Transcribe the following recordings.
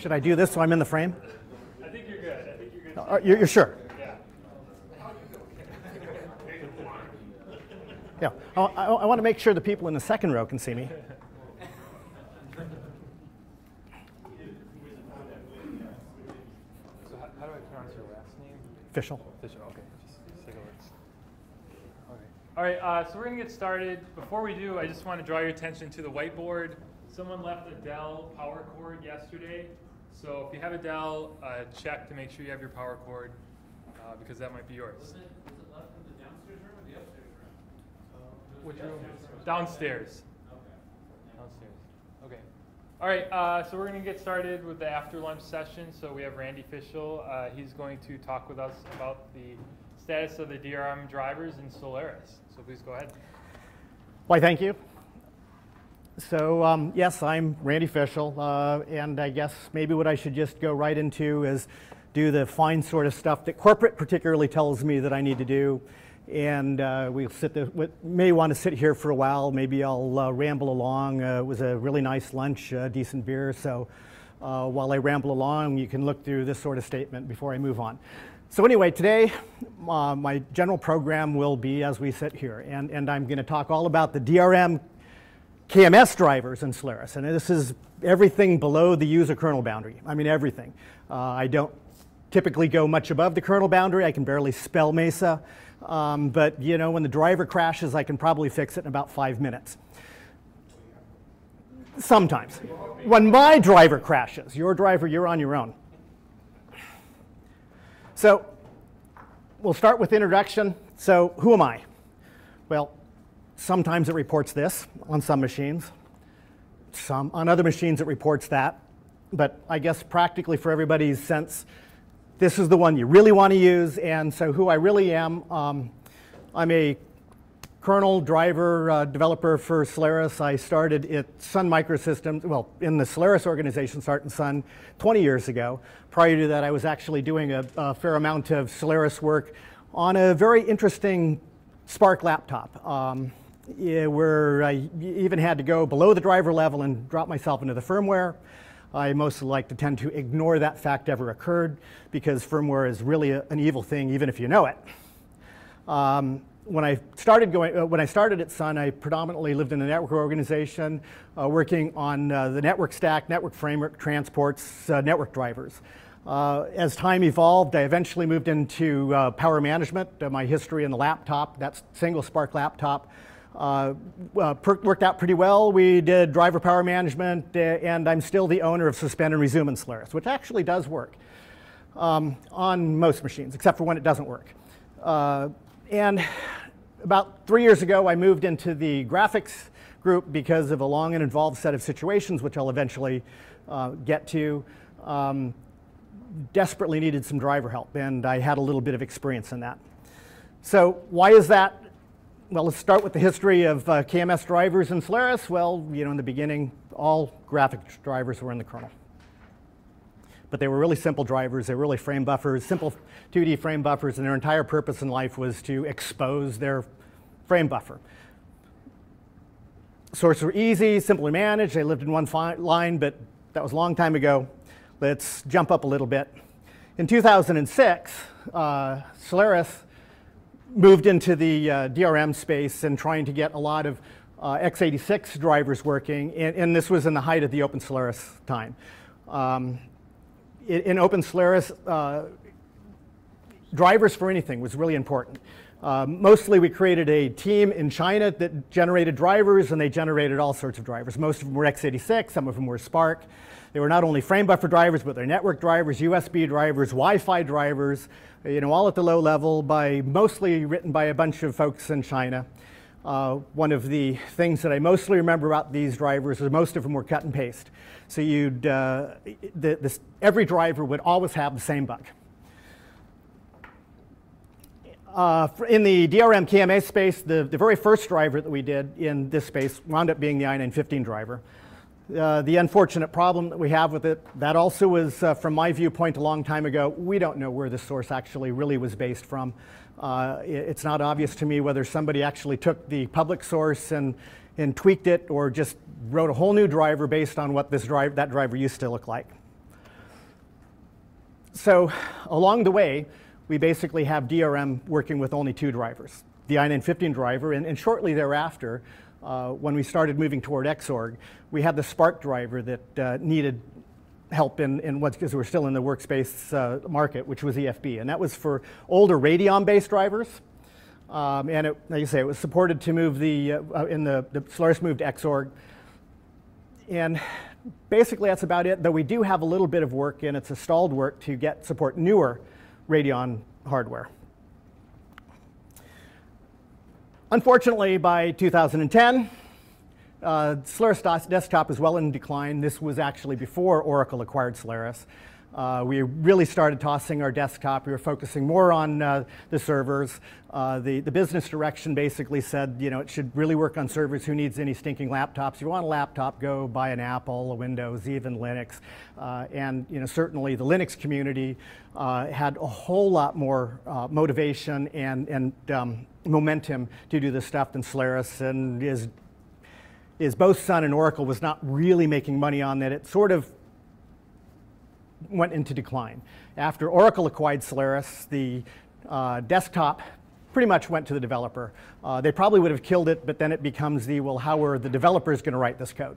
Should I do this so I'm in the frame? I think you're good. I think you're good. Uh, You're, you're sure? Yeah. Yeah. I, I, want to make sure the people in the second row can see me. So how, how do I pronounce your last name? Official. Fisher. Okay. Just, just take a look. Okay. All right. Uh, so we're gonna get started. Before we do, I just want to draw your attention to the whiteboard. Someone left a Dell power cord yesterday. So if you have a Dell, uh, check to make sure you have your power cord uh, because that might be yours. Was it, was it left in the downstairs room or the upstairs room? Which room? upstairs Downstairs. Okay. Downstairs. Okay. All right, uh, so we're going to get started with the after lunch session. So we have Randy Fishel. Uh, he's going to talk with us about the status of the DRM drivers in Solaris. So please go ahead. Why, thank you. So, um, yes, I'm Randy Fishel, uh, and I guess maybe what I should just go right into is do the fine sort of stuff that corporate particularly tells me that I need to do. And uh, we'll sit there, we may want to sit here for a while. Maybe I'll uh, ramble along. Uh, it was a really nice lunch, uh, decent beer. So uh, while I ramble along, you can look through this sort of statement before I move on. So anyway, today uh, my general program will be as we sit here, and, and I'm going to talk all about the DRM KMS drivers in Solaris, and this is everything below the user kernel boundary. I mean everything. Uh, I don't typically go much above the kernel boundary. I can barely spell Mesa, um, but you know when the driver crashes, I can probably fix it in about five minutes. Sometimes. When my driver crashes, your driver, you're on your own. So we'll start with introduction. So who am I? Well, sometimes it reports this on some machines. Some on other machines it reports that. But I guess practically for everybody's sense, this is the one you really want to use. And so who I really am, um, I'm a kernel driver uh, developer for Solaris. I started at Sun Microsystems, well, in the Solaris organization, starting Sun 20 years ago. Prior to that, I was actually doing a, a fair amount of Solaris work on a very interesting SPARC laptop. Um, yeah, where I even had to go below the driver level and drop myself into the firmware. I mostly like to tend to ignore that fact ever occurred because firmware is really a, an evil thing, even if you know it. Um, when I started going, uh, when I started at Sun, I predominantly lived in a network organization, uh, working on uh, the network stack, network framework, transports, uh, network drivers. Uh, as time evolved, I eventually moved into uh, power management. my history in the laptop, that single SPARC laptop, worked out pretty well. We did driver power management, and I'm still the owner of Suspend and Resume in Solaris, which actually does work um, on most machines, except for when it doesn't work. And about three years ago, I moved into the graphics group because of a long and involved set of situations, which I'll eventually uh, get to. Um, desperately needed some driver help, and I had a little bit of experience in that. So, why is that? Well, let's start with the history of uh, KMS drivers in Solaris. Well, you know, in the beginning, all graphics drivers were in the kernel but they were really simple drivers. They were really frame buffers, simple 2D frame buffers, and their entire purpose in life was to expose their frame buffer. Sources were easy, simply managed. They lived in one line, but that was a long time ago. Let's jump up a little bit. In 2006, uh, Solaris moved into the uh, DRM space and trying to get a lot of uh, x86 drivers working, and, and, this was in the height of the Open Solaris time. Um, in Open Solaris, uh, drivers for anything was really important. Uh, mostly we created a team in China that generated drivers and they generated all sorts of drivers. Most of them were x86, some of them were SPARC. They were not only frame buffer drivers, but they're network drivers, USB drivers, Wi-Fi drivers, you know, all at the low level by mostly written by a bunch of folks in China. Uh, one of the things that I mostly remember about these drivers is most of them were cut and paste. So you'd, uh, the, this, every driver would always have the same bug. Uh, in the DRM KMS space, the, the very first driver that we did in this space wound up being the i915 driver. Uh, the unfortunate problem that we have with it, that also was, uh, from my viewpoint a long time ago, we don't know where the source actually really was based from. Uh, it's not obvious to me whether somebody actually took the public source and, and tweaked it or just wrote a whole new driver based on what this drive, that driver used to look like. so along the way, we basically have DRM working with only two drivers, the i915 driver, and, and shortly thereafter, uh, when we started moving toward Xorg, we had the SPARC driver that uh, needed help in, in because we're still in the workspace uh, market, which was EFB. And that was for older Radeon-based drivers. Um, and it, like I say, it was supported to move the, uh, uh, in the, the Solaris moved Xorg. And basically that's about it, though we do have a little bit of work, and it's a stalled work to get support newer Radeon hardware. Unfortunately, by 2010, uh, Solaris Desktop is well in decline. This was actually before Oracle acquired Solaris. Uh, we really started tossing our desktop. We were focusing more on uh, the servers. Uh, the, the business direction basically said, you know, it should really work on servers. Who needs any stinking laptops? If you want a laptop, go buy an Apple, a Windows, even Linux. Uh, and, you know, certainly the Linux community uh, had a whole lot more uh, motivation and, and um, momentum to do this stuff than Solaris and is is both Sun and Oracle was not really making money on that. It sort of went into decline. After Oracle acquired Solaris, the uh, desktop pretty much went to the developer. Uh, they probably would have killed it, but then it becomes the, well, how are the developers going to write this code?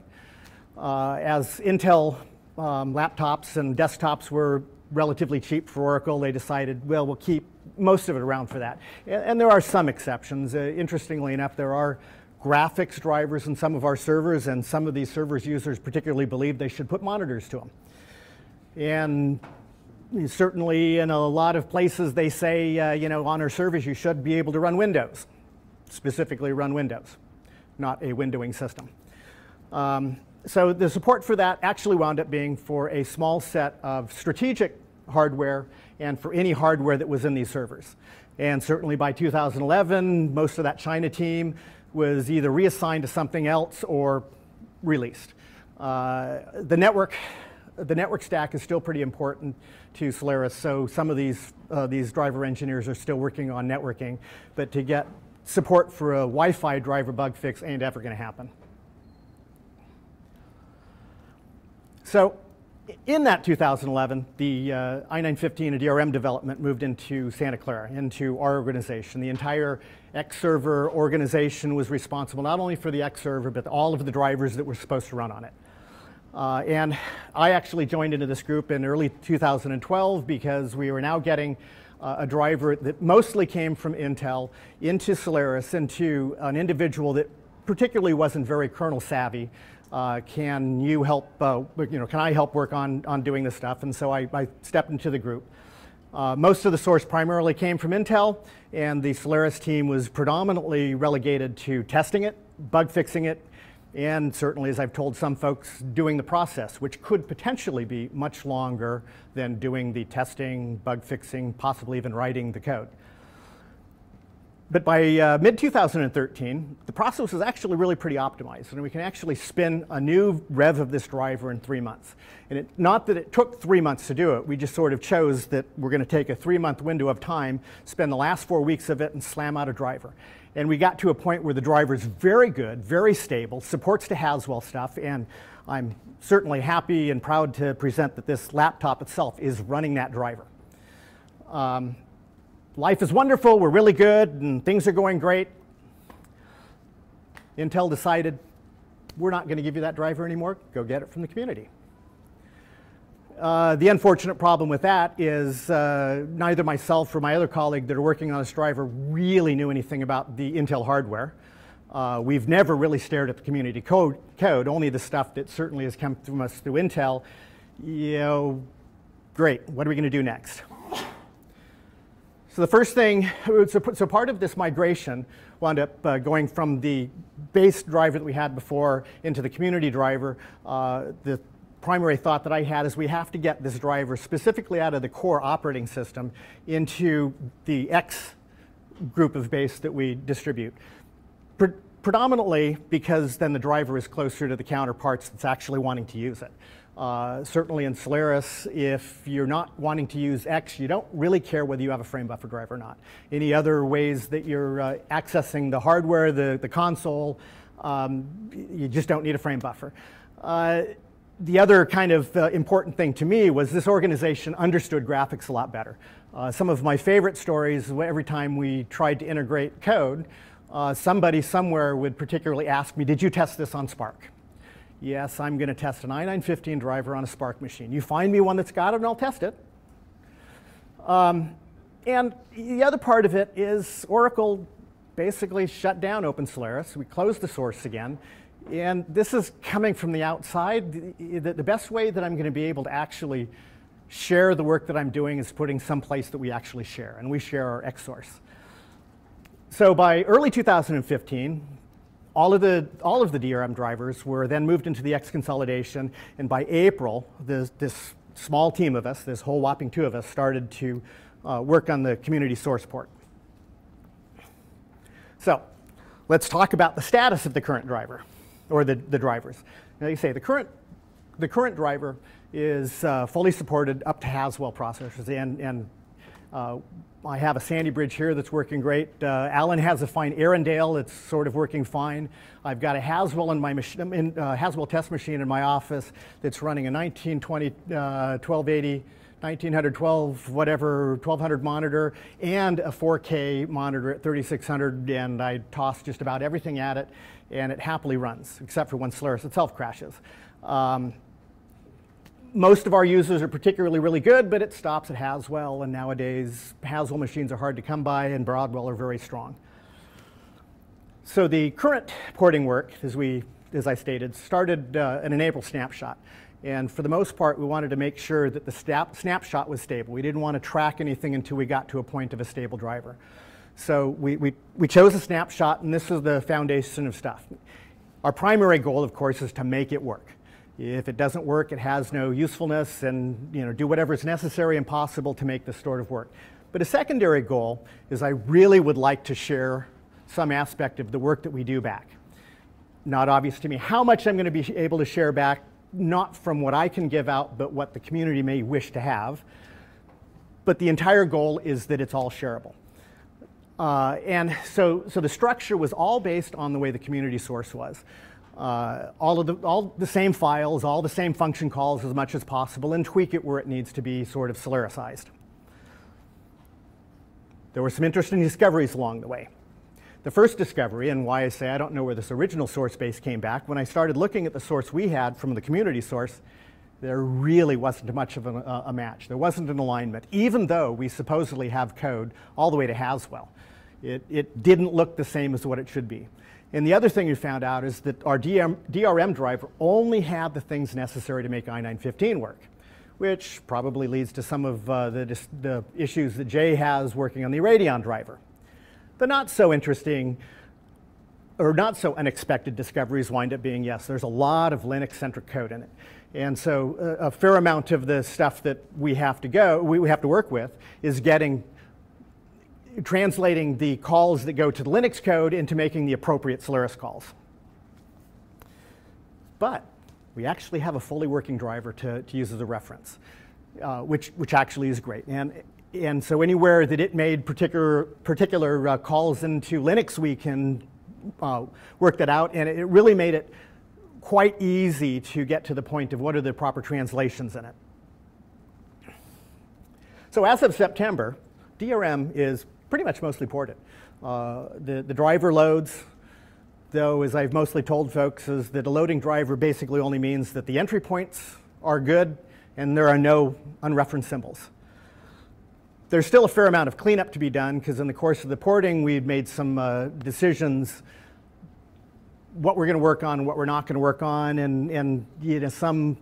Uh, as Intel um, laptops and desktops were relatively cheap for Oracle, they decided, well, we'll keep most of it around for that. And, and there are some exceptions. Uh, interestingly enough, there are graphics drivers in some of our servers, and some of these servers users particularly believe they should put monitors to them. And certainly in a lot of places they say, uh, you know, on our servers you should be able to run Windows, specifically run Windows, not a windowing system. Um, so the support for that actually wound up being for a small set of strategic hardware and for any hardware that was in these servers. And certainly by 2011, most of that China team was either reassigned to something else or released. Uh, the network the network stack is still pretty important to Solaris, so some of these, uh, these driver engineers are still working on networking, but to get support for a Wi-Fi driver bug fix ain't ever going to happen. So in that 2011, the uh, i915 and DRM development moved into Santa Clara, into our organization. The entire X server organization was responsible not only for the X server, but all of the drivers that were supposed to run on it. Uh, and I actually joined into this group in early 2012 because we were now getting uh, a driver that mostly came from Intel into Solaris, into an individual that particularly wasn't very kernel savvy. Uh, can you help, uh, you know, can I help work on, on doing this stuff? And so I, I stepped into the group. Uh, most of the source primarily came from Intel, and the Solaris team was predominantly relegated to testing it, bug fixing it, and certainly, as I've told some folks, doing the process, which could potentially be much longer than doing the testing, bug fixing, possibly even writing the code. But by uh, mid 2013, the process was actually really pretty optimized, and we can actually spin a new rev of this driver in three months. And it, not that it took three months to do it, we just sort of chose that we're going to take a three month window of time, spend the last four weeks of it, and slam out a driver. And we got to a point where the driver is very good, very stable, supports the Haswell stuff, and I'm certainly happy and proud to present that this laptop itself is running that driver. Um, life is wonderful, we're really good, and things are going great. Intel decided, we're not going to give you that driver anymore, go get it from the community. Uh, the unfortunate problem with that is uh, neither myself or my other colleague that are working on this driver really knew anything about the Intel hardware. Uh, we've never really stared at the community code, code, only the stuff that certainly has come from us through Intel. You know, great, what are we going to do next? So the first thing, so part of this migration wound up uh, going from the base driver that we had before into the community driver. Uh, the primary thought that I had is we have to get this driver specifically out of the core operating system into the X group of base that we distribute. Pre predominantly because then the driver is closer to the counterparts that's actually wanting to use it. Uh, certainly in Solaris, if you're not wanting to use X, you don't really care whether you have a frame buffer drive or not. Any other ways that you're uh, accessing the hardware, the, the console, um, you just don't need a frame buffer. Uh, the other kind of uh, important thing to me was this organization understood graphics a lot better. Uh, some of my favorite stories, every time we tried to integrate code, somebody somewhere would particularly ask me, Did you test this on SPARC? Yes, I'm going to test an i915 driver on a SPARC machine. You find me one that's got it, and I'll test it. Um, and the other part of it is Oracle basically shut down Open Solaris. We closed the source again. And this is coming from the outside. The, the, best way that I'm going to be able to actually share the work that I'm doing is putting some place that we actually share, and we share our X source. So by early 2015, all of the all of the DRM drivers were then moved into the X consolidation, and by April, this, this small team of us, this whole whopping two of us, started to uh, work on the community source port. So let's talk about the status of the current driver, or the, the drivers. Now you say the current, the current driver is uh, fully supported up to Haswell processors, and, and uh, I have a Sandy Bridge here that's working great. Uh, Alan has a fine Arrandale that's sort of working fine. I've got a Haswell in my machine, in, uh, Haswell test machine in my office that's running a 1920 uh, 1280 1912 whatever 1200 monitor and a 4K monitor at 3600 and I toss just about everything at it and it happily runs except for when Solaris itself crashes. Um, most of our users are particularly really good, but it stops at Haswell, and nowadays Haswell machines are hard to come by, and Broadwell are very strong. So the current porting work, as, we, as I stated, started uh, in an April snapshot. And for the most part, we wanted to make sure that the snap, snapshot was stable. We didn't want to track anything until we got to a point of a stable driver. So we, we, we chose a snapshot, and this is the foundation of stuff. Our primary goal, of course, is to make it work. If it doesn't work, it has no usefulness, and you know, do whatever is necessary and possible to make this sort of work. But a secondary goal is I really would like to share some aspect of the work that we do back. Not obvious to me how much I'm going to be able to share back not from what I can give out, but what the community may wish to have. But the entire goal is that it's all shareable. Uh, and so, so the structure was all based on the way the community source was. Uh, all, of the, all the same files, all the same function calls as much as possible, and tweak it where it needs to be sort of Solaricized. There were some interesting discoveries along the way. The first discovery, and why I say I don't know where this original source base came back, when I started looking at the source we had from the community source, there really wasn't much of a, a match. There wasn't an alignment, even though we supposedly have code all the way to Haswell. It, it didn't look the same as what it should be. And the other thing we found out is that our DM, DRM driver only had the things necessary to make i915 work, which probably leads to some of uh, the, the issues that Jay has working on the Radeon driver. The not so interesting or not so unexpected discoveries wind up being yes, there's a lot of Linux centric code in it. And so uh, a fair amount of the stuff that we have to go, we have to work with is getting translating the calls that go to the Linux code into making the appropriate Solaris calls. But we actually have a fully working driver to, to use as a reference, uh, which, which actually is great. And and so anywhere that it made particular, particular uh, calls into Linux, we can uh, work that out. And it really made it quite easy to get to the point of what are the proper translations in it. So as of September, DRM is pretty much mostly ported. Uh, the, the driver loads, though, as I've mostly told folks, is that a loading driver basically only means that the entry points are good and there are no unreferenced symbols. There's still a fair amount of cleanup to be done because in the course of the porting, we've made some uh, decisions what we're going to work on, what we're not going to work on, and, and you know, some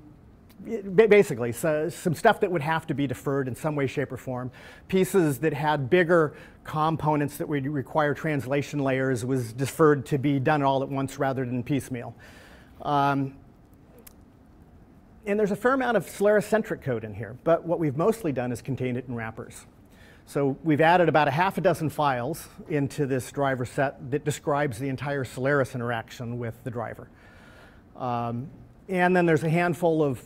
basically so some stuff that would have to be deferred in some way, shape, or form. Pieces that had bigger components that would require translation layers was deferred to be done all at once rather than piecemeal. Um, and there's a fair amount of Solaris-centric code in here, but what we've mostly done is contained it in wrappers. So we've added about a half a dozen files into this driver set that describes the entire Solaris interaction with the driver. Um, and then there's a handful of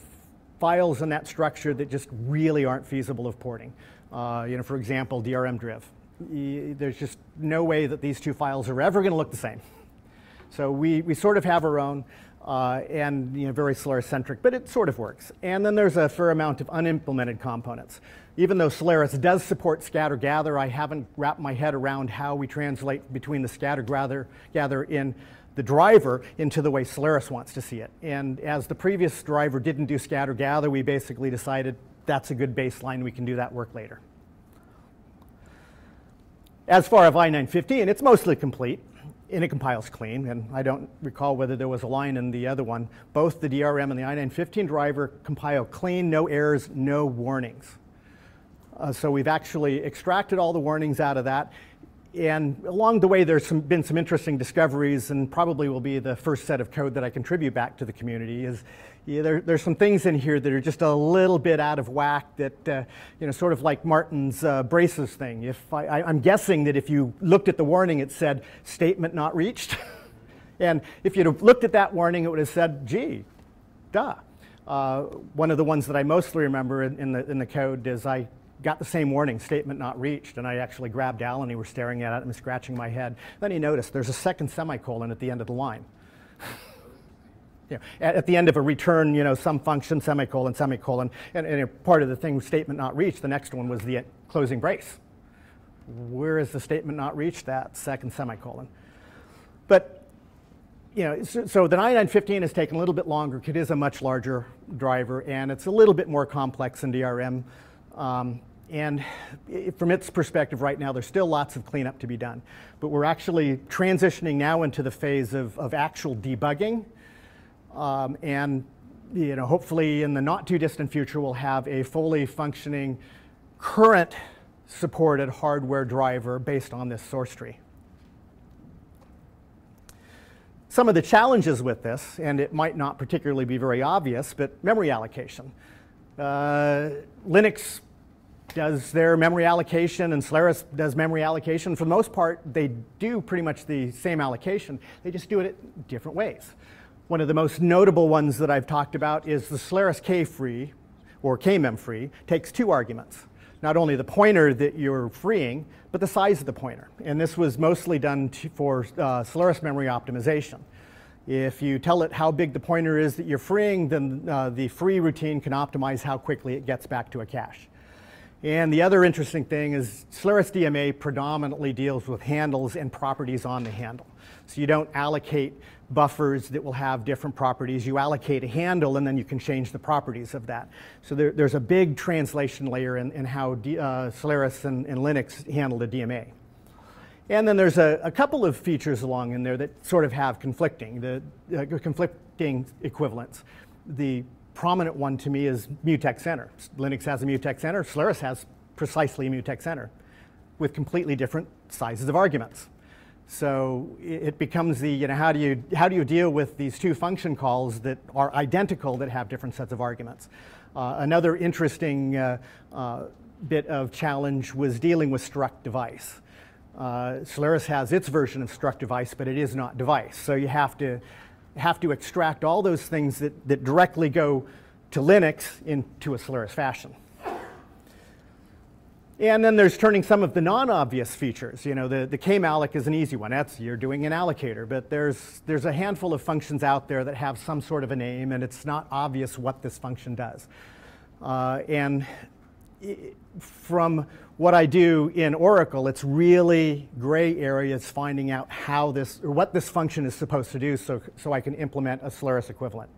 files in that structure that just really aren't feasible of porting. Uh, you know, for example, DRM driv. There's just no way that these two files are ever going to look the same. So we, we sort of have our own. uh, and you know, very Solaris-centric, but it sort of works. And then there's a fair amount of unimplemented components. Even though Solaris does support scatter gather, I haven't wrapped my head around how we translate between the scatter gather, gather in the driver into the way Solaris wants to see it. And as the previous driver didn't do scatter gather, we basically decided that's a good baseline, we can do that work later. As far as i915, it's mostly complete and it compiles clean. And I don't recall whether there was a line in the other one. Both the DRM and the i915 driver compile clean, no errors, no warnings. Uh, so we've actually extracted all the warnings out of that. And along the way, there's some, been some interesting discoveries, and probably will be the first set of code that I contribute back to the community. Is yeah, there, there's some things in here that are just a little bit out of whack. That uh, you know, sort of like Martin's uh, braces thing. If I, I, I'm guessing that if you looked at the warning, it said statement not reached, and if you'd have looked at that warning, it would have said, "Gee, duh." Uh, one of the ones that I mostly remember in, in, the, in the code is I got the same warning, statement not reached, and I actually grabbed Alan, he was staring at it and scratching my head. Then he noticed there's a second semicolon at the end of the line. you know, at, at, the end of a return, you know, some function, semicolon, semicolon, and, and part of the thing, statement not reached, the next one was the closing brace. Where is the statement not reached? That second semicolon. But you know, so, so, the i915 has taken a little bit longer. It is a much larger driver, and it's a little bit more complex than DRM. Um, and from its perspective right now, there's still lots of cleanup to be done. But we're actually transitioning now into the phase of, of actual debugging. Um, and you know, hopefully in the not too distant future, we'll have a fully functioning current supported hardware driver based on this source tree. Some of the challenges with this, and it might not particularly be very obvious, but memory allocation. Uh, Linux does their memory allocation and Solaris does memory allocation. For the most part, they do pretty much the same allocation. They just do it different ways. One of the most notable ones that I've talked about is the Solaris K-free, or KMem-free, takes two arguments. Not only the pointer that you're freeing, but the size of the pointer. And this was mostly done for uh, Solaris memory optimization. If you tell it how big the pointer is that you're freeing, then uh, the free routine can optimize how quickly it gets back to a cache. And the other interesting thing is Solaris DMA predominantly deals with handles and properties on the handle. So you don't allocate buffers that will have different properties. You allocate a handle and then you can change the properties of that. So there, there's a big translation layer in, in how D, uh, Solaris and, and, Linux handle the DMA. And then there's a, a, couple of features along in there that sort of have conflicting, the uh, conflicting equivalents. The prominent one to me is mutex enter. Linux has a mutex enter, Solaris has precisely a mutex enter with completely different sizes of arguments. So it becomes the, you know, how do you, how do you deal with these two function calls that are identical that have different sets of arguments? Uh, another interesting uh, uh, bit of challenge was dealing with struct device. Uh, Solaris has its version of struct device, but it is not device. So you have to have to extract all those things that, that directly go to Linux into a Solaris fashion. And then there's turning some of the non-obvious features. You know, the, the kmalloc is an easy one. That's you're doing an allocator, but there's, there's a handful of functions out there that have some sort of a name, and it's not obvious what this function does. Uh, and from what I do in Oracle, it's really gray areas finding out how this, or what this function is supposed to do so, so I can implement a Solaris equivalent.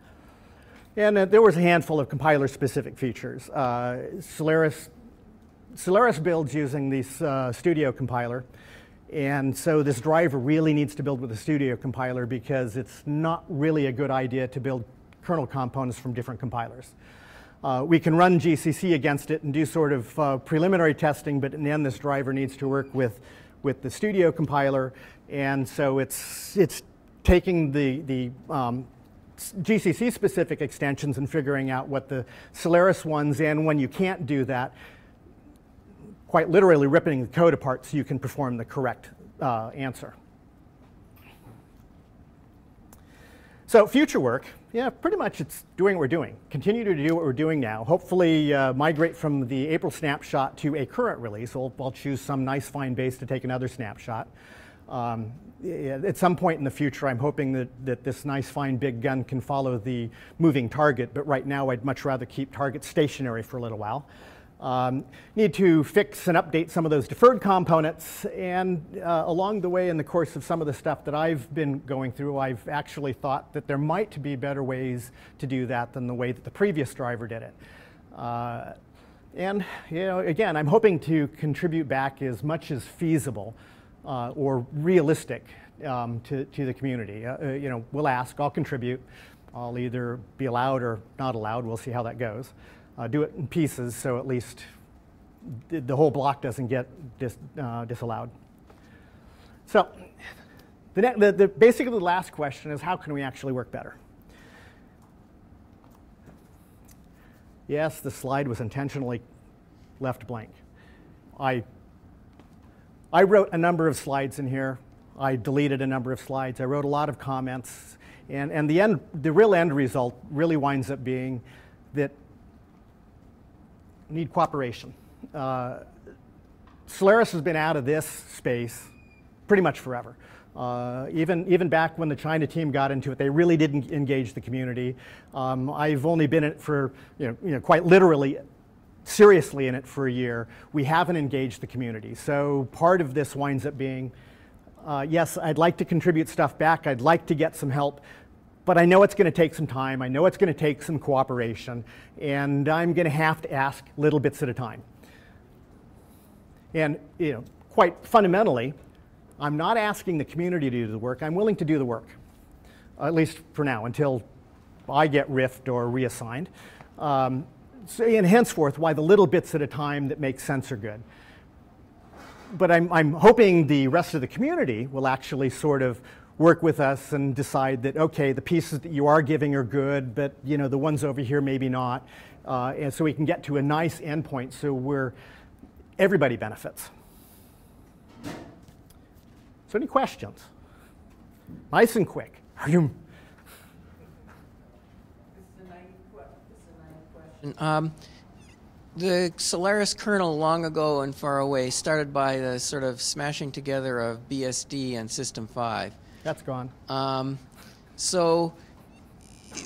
And uh, there was a handful of compiler-specific features. Uh, Solaris, Solaris builds using this uh, Studio compiler, and so this driver really needs to build with a Studio compiler because it's not really a good idea to build kernel components from different compilers. Uh, we can run GCC against it and do sort of uh, preliminary testing, but in the end, this driver needs to work with, with the Studio compiler. And so it's, it's taking the, the um, GCC specific extensions and figuring out what the Solaris ones, and when you can't do that, quite literally ripping the code apart so you can perform the correct uh, answer. So future work, yeah, pretty much it's doing what we're doing. Continue to do what we're doing now. Hopefully uh, migrate from the April snapshot to a current release. I'll, I'll, choose some nice fine base to take another snapshot. Um, at some point in the future, I'm hoping that, that this nice, fine, big gun can follow the moving target, but right now I'd much rather keep target stationary for a little while. Um, need to fix and update some of those deferred components, and uh, along the way, in the course of some of the stuff that I've been going through, I've actually thought that there might be better ways to do that than the way that the previous driver did it. Uh, and you know, again, I'm hoping to contribute back as much as feasible uh, or realistic um, to, to the community. Uh, uh, you know, we'll ask, I'll contribute. I'll either be allowed or not allowed. We'll see how that goes uh, do it in pieces so at least the whole block doesn't get dis, uh, disallowed. So the, the, the, basically the last question is how can we actually work better? Yes, the slide was intentionally left blank. I, I wrote a number of slides in here. I deleted a number of slides. I wrote a lot of comments. And, and the, end, the real end result really winds up being that need cooperation. Uh, Solaris has been out of this space pretty much forever. Uh, even, even back when the China team got into it, they really didn't engage the community. Um, I've only been in it for, you know, you know, quite literally, seriously in it for a year. We haven't engaged the community. So part of this winds up being, uh, yes, I'd like to contribute stuff back. I'd like to get some help, but I know it's going to take some time. I know it's going to take some cooperation, and I'm going to have to ask little bits at a time. And you know, quite fundamentally, I'm not asking the community to do the work. I'm willing to do the work, at least for now, until I get riffed or reassigned. Um, so, and henceforth, why the little bits at a time that make sense are good. But I'm, I'm hoping the rest of the community will actually sort of work with us and decide that okay the pieces that you are giving are good but you know the ones over here maybe not. Uh, and so we can get to a nice endpoint. So where everybody benefits. So any questions? Nice and quick. Are you? Um, the Solaris kernel long ago and far away started by the sort of smashing together of BSD and System 5. That's gone. Um, so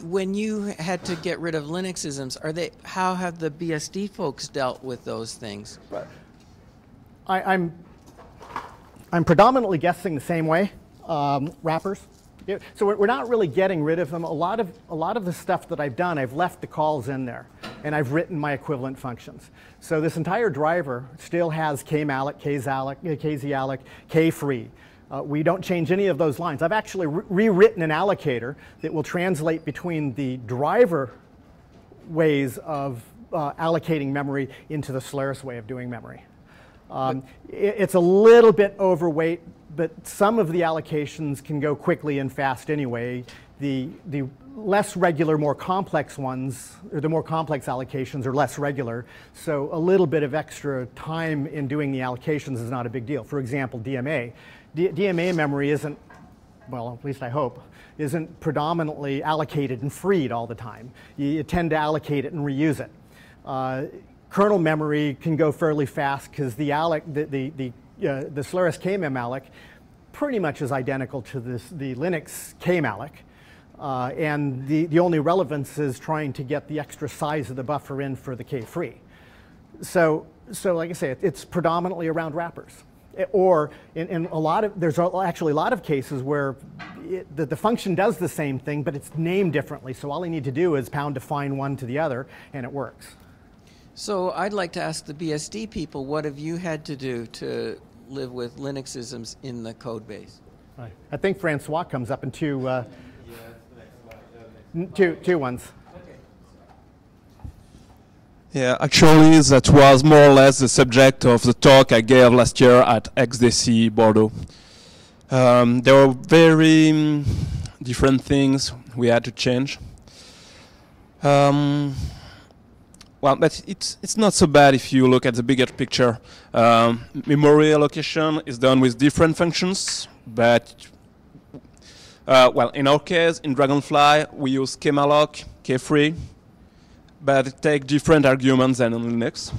when you had to get rid of Linuxisms, are they? How have the BSD folks dealt with those things? I, am I'm, I'm predominantly guessing the same way. Um, wrappers. So we're, we're not really getting rid of them. A lot of a lot of the stuff that I've done, I've left the calls in there, and I've written my equivalent functions. So this entire driver still has kmalloc, kzalloc, kzalloc, kfree. Uh, we don't change any of those lines. I've actually re rewritten an allocator that will translate between the driver ways of uh, allocating memory into the Solaris way of doing memory. Um, it, it's a little bit overweight, but some of the allocations can go quickly and fast anyway. The, the less regular, more complex ones, or the more complex allocations are less regular, so a little bit of extra time in doing the allocations is not a big deal. For example, DMA. D DMA memory isn't, well, at least I hope, isn't predominantly allocated and freed all the time. You, you tend to allocate it and reuse it. Uh, kernel memory can go fairly fast because the, alloc, the, the, the, uh, the Solaris kmmalloc pretty much is identical to this, the Linux kmalloc. Uh, and the, the only relevance is trying to get the extra size of the buffer in for the kfree. So, so like I say, it, it's predominantly around wrappers or in, in, a lot of, there's actually a lot of cases where it, the, the, function does the same thing, but it's named differently. So all I need to do is pound define one to the other, and it works. So I'd like to ask the BSD people, what have you had to do to live with Linuxisms in the code base? Right. I think Francois comes up in two, uh, two, two ones. Yeah, actually, that was more or less the subject of the talk I gave last year at XDC Bordeaux. Um, there were very um, different things we had to change. Um, well, but it's it's not so bad if you look at the bigger picture. Um, memory allocation is done with different functions, but uh, well, in our case, in Dragonfly, we use kmalloc, kfree, but take different arguments than on Linux.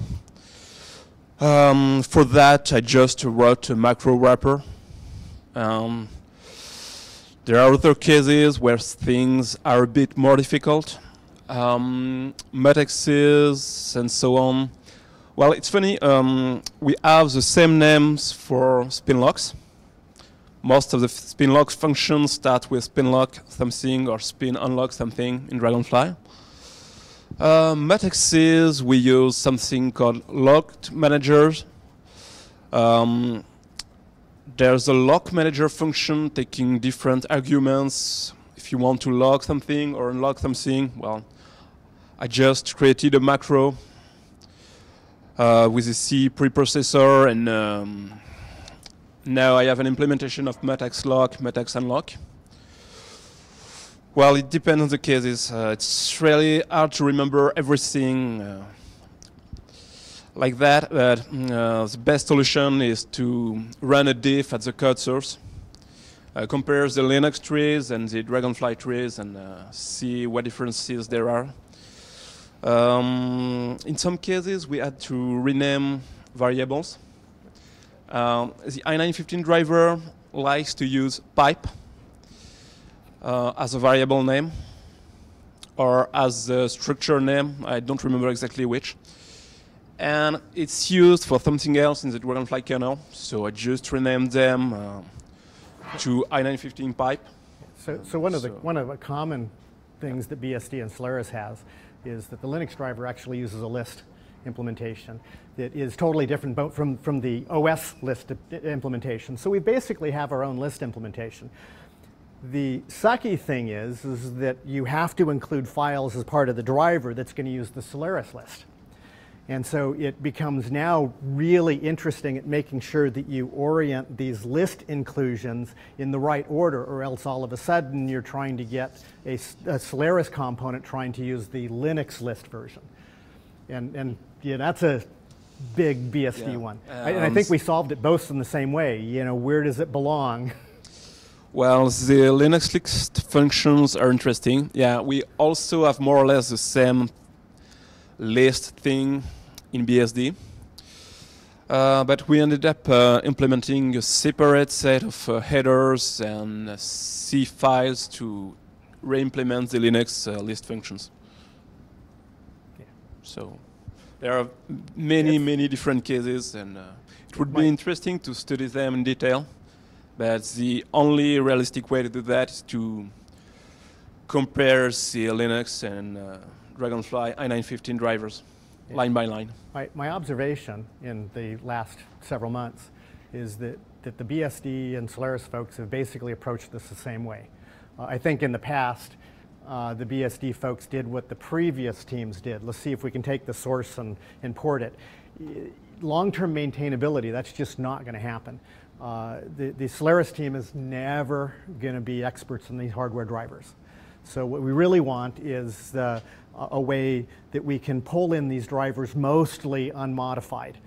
Um, for that, I just wrote a macro wrapper. Um, there are other cases where things are a bit more difficult. Um, mutexes and so on. Well, it's funny. Um, we have the same names for spin locks. Most of the spin lock functions start with spin lock something or spin unlock something in Dragonfly. Uh, we use something called locked managers. Um, there's a lock manager function taking different arguments. If you want to lock something or unlock something, well, I just created a macro uh, with a C preprocessor, and um, now I have an implementation of mutex lock, mutex unlock. Well, it depends on the cases. Uh, it's really hard to remember everything uh, like that, but uh, the best solution is to run a diff at the code source, uh, compare the Linux trees and the Dragonfly trees, and uh, see what differences there are. Um, in some cases, we had to rename variables. Um, the i915 driver likes to use pipe uh, as a variable name or as a structure name. I don't remember exactly which. And it's used for something else in the Dragonfly kernel. So I just renamed them uh, to i915 pipe. So, so one of the So- one of the common things that BSD and Solaris has is that the Linux driver actually uses a list implementation that is totally different from, from the OS list implementation. So we basically have our own list implementation. The sucky thing is, is that you have to include files as part of the driver that's going to use the Solaris list. And so it becomes now really interesting at making sure that you orient these list inclusions in the right order, or else all of a sudden you're trying to get a Solaris component trying to use the Linux list version. And, and yeah, that's a big BSD Yeah. one. I, and I Um, think we solved it both in the same way. You know, where does it belong? Well, the Linux list functions are interesting. Yeah, we also have more or less the same list thing in BSD. Uh, but we ended up uh, implementing a separate set of uh, headers and uh, C files to re-implement the Linux uh, list functions. Yeah. So there are many, Yes. many different cases, and uh, it would be interesting to study them in detail. But the only realistic way to do that is to compare the Linux and uh, Dragonfly i915 drivers Yeah. line by line. My, my observation in the last several months is that, that the BSD and Solaris folks have basically approached this the same way. Uh, I think in the past, uh, the BSD folks did what the previous teams did. Let's see if we can take the source and, and port it. Long term maintainability, that's just not going to happen. Uh, the, the Solaris team is never going to be experts in these hardware drivers. So what we really want is a a way that we can pull in these drivers mostly unmodified,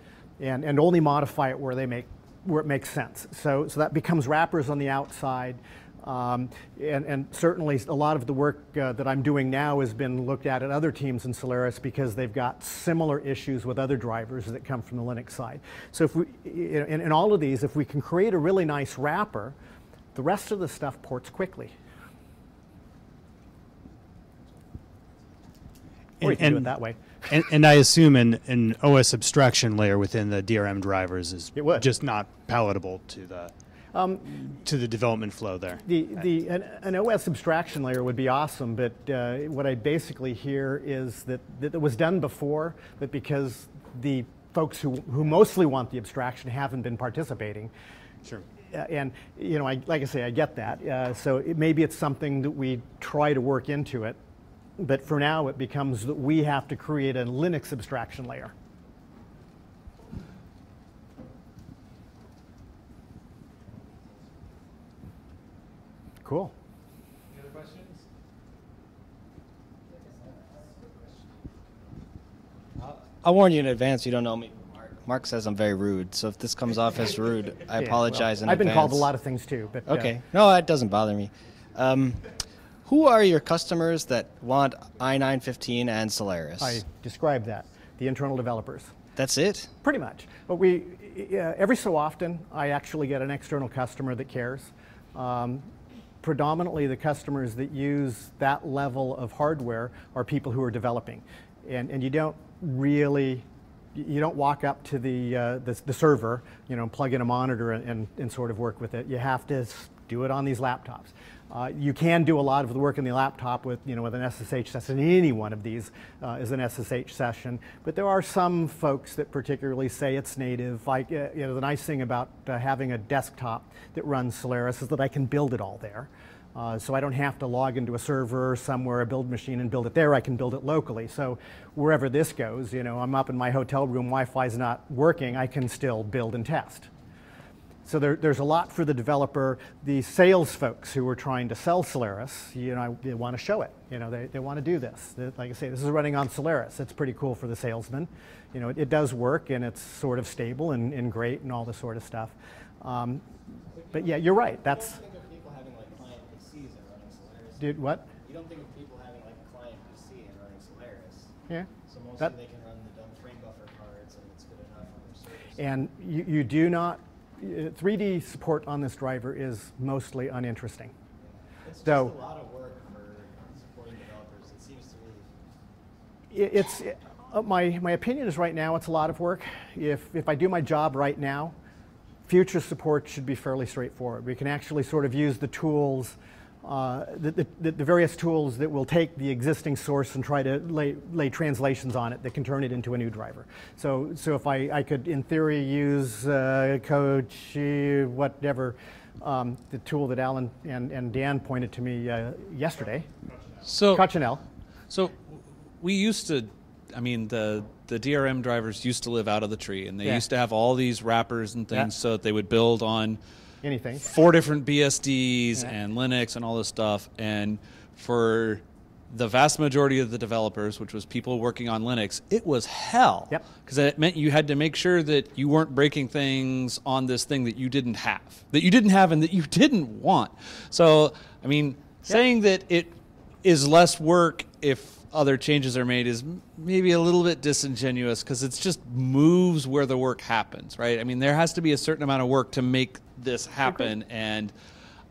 and, and only modify it where they make where it makes sense. So so that becomes wrappers on the outside, um, and and certainly a lot of the work uh, that I'm doing now has been looked at at other teams in Solaris because they've got similar issues with other drivers that come from the Linux side. So if we in, in all of these, if we can create a really nice wrapper, the rest of the stuff ports quickly. Or you can do it that way. And, and I assume an, an OS abstraction layer within the DRM drivers is just not palatable to the to the development flow there. The, the, an, an OS abstraction layer would be awesome, but uh, what I basically hear is that, that it was done before, but because the folks who, who mostly want the abstraction haven't been participating. Sure. Uh, and you know, I, like I say, I get that. Uh, so it, maybe it's something that we try to work into it, but for now it becomes that we have to create a Linux abstraction layer. Cool. Any other questions? I'll warn you in advance. You don't know me. Mark, Mark says I'm very rude, so if this comes off as rude, I Yeah, apologize well, in I've been advance. called a lot of things too, but uh, Okay, no, that doesn't bother me. Um, who are your customers that want i915 and Solaris? I described that. The internal developers. That's it. Pretty much. But we, uh, every so often, I actually get an external customer that cares. Um, predominantly, the customers that use that level of hardware are people who are developing, and and you don't really. You don't walk up to the, uh, the, the server, you know, plug in a monitor and, and, and sort of work with it. You have to do it on these laptops. Uh, you can do a lot of the work in the laptop with, you know, with an SSH session. Any one of these uh, is an SSH session, but there are some folks that particularly say it's native. Like, uh, you know, the nice thing about uh, having a desktop that runs Solaris is that I can build it all there. Uh, so I don't have to log into a server somewhere, a build machine, and build it there. I can build it locally. So wherever this goes, you know, I'm up in my hotel room, Wi-Fi is not working. I can still build and test. So there, there's a lot for the developer. The sales folks who are trying to sell Solaris, you know, they want to show it. You know, they, they want to do this. Like I say, this is running on Solaris. It's pretty cool for the salesman. You know, it, it does work and it's sort of stable and, and great and all this sort of stuff. Um, but yeah, you're right. That's think of people having like client PCs and running Solaris. dude. What? You don't think of people having like a client PC and running Solaris. Yeah. So mostly That- they can run the dumb frame buffer cards and it's good enough on their servers. And you, you do not. Uh, 3D support on this driver is mostly uninteresting. It's just So- a lot of work for supporting developers. It seems to me. It- It's, uh, my, my opinion is right now it's a lot of work. If, if I do my job right now, future support should be fairly straightforward. We can actually sort of use the tools, uh, the, the, the various tools that will take the existing source and try to lay, lay translations on it that can turn it into a new driver. So, so if I, I could, in theory, use uh, Coach, whatever, um, the tool that Alan and, and Dan pointed to me uh, yesterday, So, Coccinelle. so we used to, I mean, the the DRM drivers used to live out of the tree, and they Yeah. used to have all these wrappers and things, Yeah. so that they would build on anything. four different BSDs Yeah. and Linux and all this stuff. And for the vast majority of the developers, which was people working on Linux, it was hell. Yep. Because it meant you had to make sure that you weren't breaking things on this thing that you didn't have, that you didn't have and that you didn't want. So, I mean, saying that it is less work if other changes are made is maybe a little bit disingenuous because it's just moves where the work happens, right? I mean, there has to be a certain amount of work to make this happen, and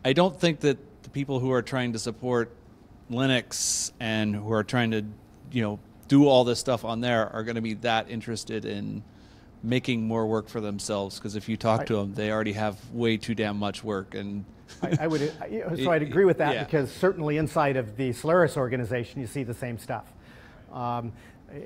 I don't think that the people who are trying to support Linux and who are trying to, you know, do all this stuff on there are going to be that interested in making more work for themselves because if you talk I- to them, they already have way too damn much work and. I, I would, I- you know, so I'd agree with that Yeah. because certainly inside of the Solaris organization, you see the same stuff. Um,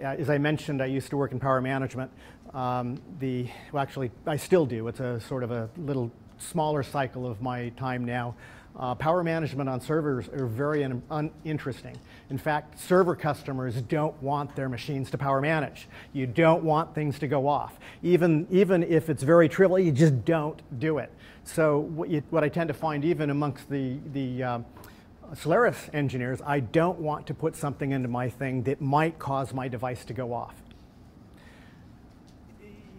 as I mentioned, I used to work in power management. Um, the, well, actually, I still do. It's a sort of a little smaller cycle of my time now. Uh, power management on servers are very un- uninteresting. In fact, server customers don't want their machines to power manage. You don't want things to go off. Even, even if it's very trivial, you just don't do it. So what, you, what I tend to find even amongst the, the um, Solaris engineers, I don't want to put something into my thing that might cause my device to go off.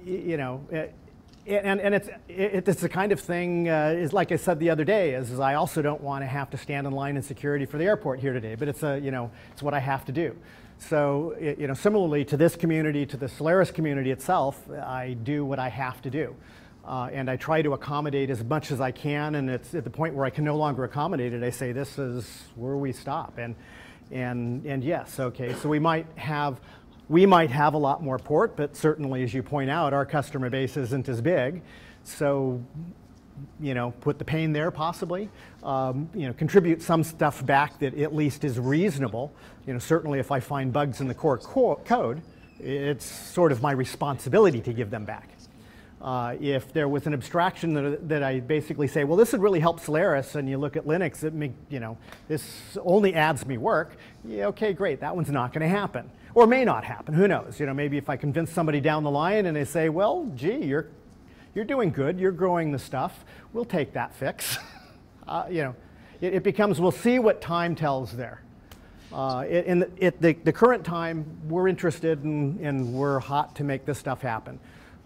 You know, eh, and, and it's, it, it's the kind of thing, uh, is like I said the other day, is, is I also don't want to have to stand in line in security for the airport here today, but it's, a, you know, it's what I have to do. So, i- you know, similarly to this community, to the Solaris community itself, I do what I have to do. Uh, and I try to accommodate as much as I can, and it's at the point where I can no longer accommodate it, I say, this is where we stop. And, and, and yes, okay, so we might have we might have a lot more port, but certainly, as you point out, our customer base isn't as big. So, you know, put the pain there possibly. Um, you know, contribute some stuff back that at least is reasonable. You know, certainly if I find bugs in the core co- code, it's sort of my responsibility to give them back. Uh, if there was an abstraction that, that I basically say, well, this would really help Solaris, and you look at Linux, it make, you know, this only adds me work. Yeah, okay, great. That one's not going to happen, or may not happen. Who knows? You know, maybe if I convince somebody down the line and they say, well, gee, you're you're doing good. You're growing the stuff. We'll take that fix. uh, you know, it, it becomes we'll see what time tells there. Uh, it- in the, at the, the current time, we're interested in, and we're hot to make this stuff happen.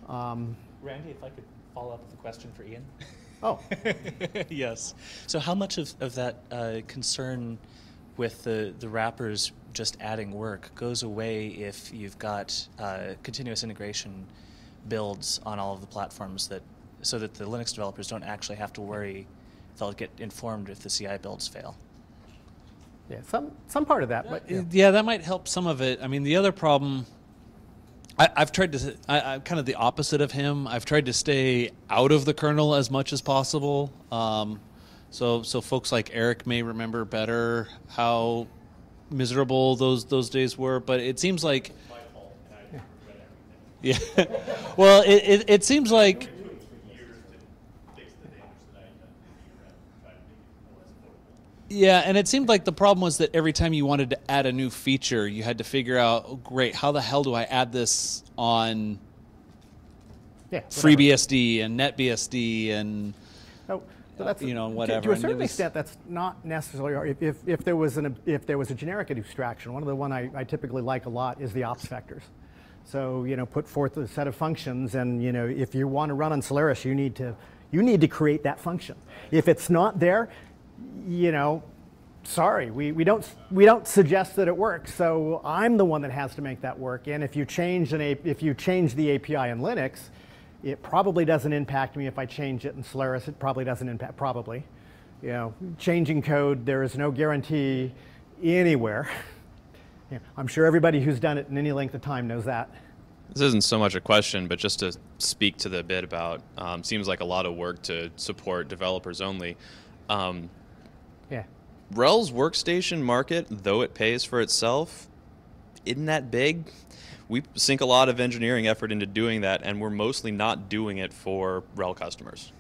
Um, Randy, if I could follow up with a question for Ian. oh, yes. So, how much of, of that uh, concern with the, the wrappers just adding work goes away if you've got uh, continuous integration builds on all of the platforms that so that the Linux developers don't actually have to worry they'll get informed if the CI builds fail. Yeah, some some part of that, but yeah. Yeah, that might help some of it. I mean, the other problem, I, I've tried to, I, I'm kind of the opposite of him. I've tried to stay out of the kernel as much as possible. Um, so, so folks like Eric may remember better how miserable those those days were. But it seems like, yeah. well, it, it it seems like Yeah, and it seemed like the problem was that every time you wanted to add a new feature, you had to figure out, oh, great, how the hell do I add this on yeah, FreeBSD and NetBSD and Oh, so that's you know, to- whatever, To, a and it certain extent, that's not necessarily. If, if, if there was an if there was a generic abstraction, one of the one I, I typically like a lot is the ops vectors. So you know, put forth a set of functions, and you know, if you want to run on Solaris, you need to you need to create that function. If it's not there, you know, sorry, we, we don't we don't suggest that it works. So I'm the one that has to make that work. And if you change an A- if you change the API in Linux, it probably doesn't impact me. If I change it in Solaris, it probably doesn't impact probably. You know, changing code, there is no guarantee anywhere. Yeah, I'm sure everybody who's done it in any length of time knows that. This isn't so much a question, but just to speak to the bit about um, seems like a lot of work to support developers only. Um, Yeah. RHEL's workstation market, though it pays for itself, isn't that big. We sink a lot of engineering effort into doing that, and we're mostly not doing it for RHEL customers.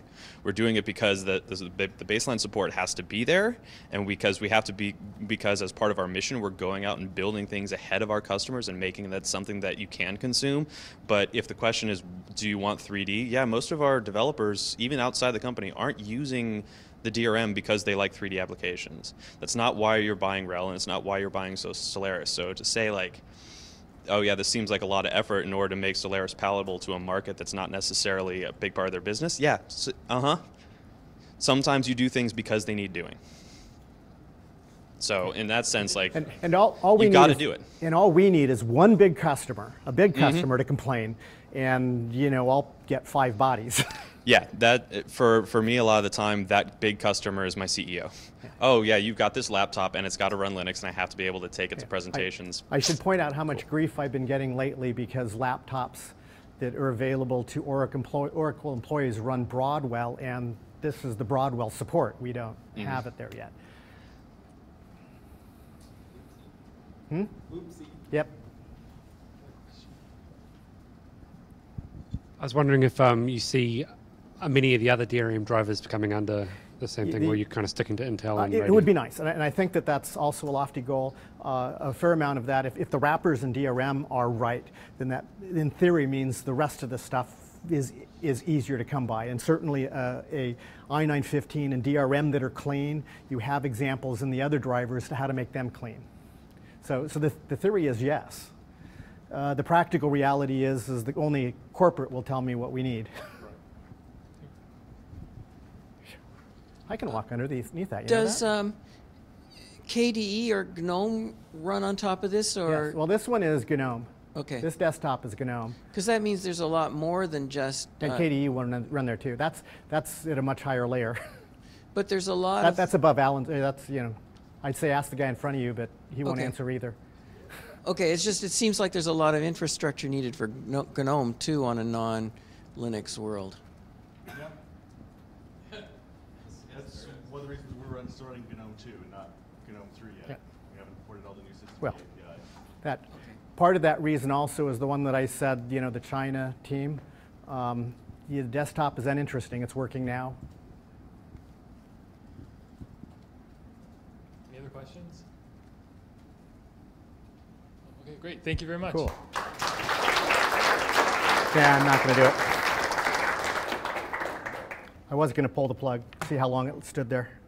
We're doing it because the, the, baseline support has to be there, and because we have to be because as part of our mission, we're going out and building things ahead of our customers and making that something that you can consume. But if the question is, do you want 3D? Yeah, most of our developers, even outside the company, aren't using the DRM because they like 3D applications. That's not why you're buying RHEL, and it's not why you're buying so Solaris. So to say like, oh yeah, this seems like a lot of effort in order to make Solaris palatable to a market that's not necessarily a big part of their business. Yeah, uh huh. Sometimes you do things because they need doing. So in that sense, like, And, and all, all we got to do it. And all we need is one big customer, a big Mm-hmm. customer to complain, and you know I'll get five bodies. Yeah, that for for me a lot of the time that big customer is my CEO. Oh yeah, you've got this laptop and it's got to run Linux and I have to be able to take it to presentations. I should point out how much grief I've been getting lately because laptops that are available to Oracle, employ- Oracle employees run Broadwell, and this is the Broadwell support. We don't Mm-hmm. have it there yet. Hmm? Yep. I was wondering if um, you see many of the other DRM drivers coming under the same thing, the- where you're kind of sticking to Intel Uh, and it, it would be nice, and I, and I think that that's also a lofty goal. Uh, a fair amount of that, if, if the wrappers in DRM are right, then that, in theory, means the rest of the stuff is is easier to come by. And certainly, uh, a i915 and DRM that are clean, you have examples in the other drivers to how to make them clean. So, so the, the theory is yes. Uh, the practical reality is, is that only corporate will tell me what we need. I can walk underneath that. You know Does that? um, KDE or GNOME run on top of this, or Yes. Well, this one is GNOME. okay? This desktop is GNOME, Because that means there's a lot more than just. and uh, KDE will run, run there too. That's that's at a much higher layer. But there's a lot that, of. that's above Alan's. uh, That's you know, I'd say ask the guy in front of you, but he won't Okay. answer either. Okay, it's just it seems like there's a lot of infrastructure needed for Gno- GNOME too on a non-Linux world. That's one of the reasons we're run- starting GNOME 2 and not GNOME 3 yet. Yeah. We haven't ported all the new systems Well, API. That part of that reason also is the one that I said. You know, the China team. Um, yeah, the desktop is uninteresting. It's working now. Any other questions? Okay, great. Thank you very much. Cool. Yeah, I'm not going to do it. I was going to pull the plug, see how long it stood there.